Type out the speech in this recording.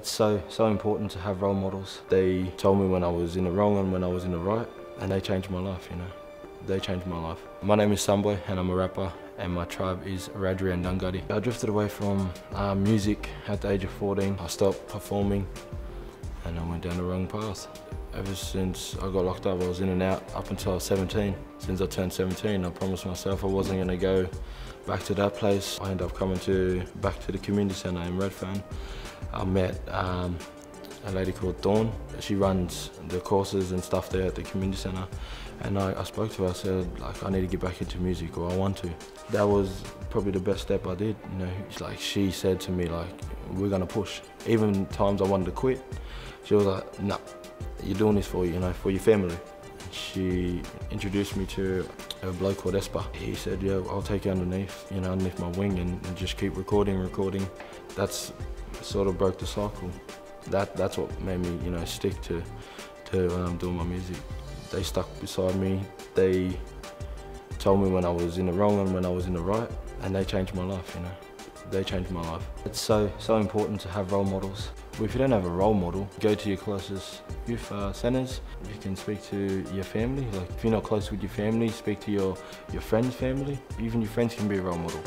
It's so, so important to have role models. They told me when I was in the wrong and when I was in the right, and they changed my life, you know. They changed my life. My name is Sonboy and I'm a rapper and my tribe is Wiradjuri and Dunghutti. I drifted away from uh, music at the age of 14. I stopped performing and I went down the wrong path. Ever since I got locked up, I was in and out up until I was 17. Since I turned 17, I promised myself I wasn't going to go back to that place. I ended up coming to back to the community centre in Redfern. I met um, a lady called Dawn. She runs the courses and stuff there at the community centre. And I, I, spoke to her, I said, like, I need to get back into music or I want to. That was probably the best step I did. You know, like she said to me, like, we're gonna push. Even times I wanted to quit, she was like, nah, you're doing this for you know, for your family. She introduced me to a bloke called Esper. He said, yeah, I'll take you underneath, you know, underneath my wing and, and just keep recording, recording. That's sort of broke the cycle. That, that's what made me, you know, stick to, to I'm doing my music. They stuck beside me. They told me when I was in the wrong and when I was in the right, and they changed my life, you know. They changed my life. It's so, so important to have role models. If you don't have a role model, go to your closest youth uh, centres. You can speak to your family. Like if you're not close with your family, speak to your, your friend's family. Even your friends can be a role model.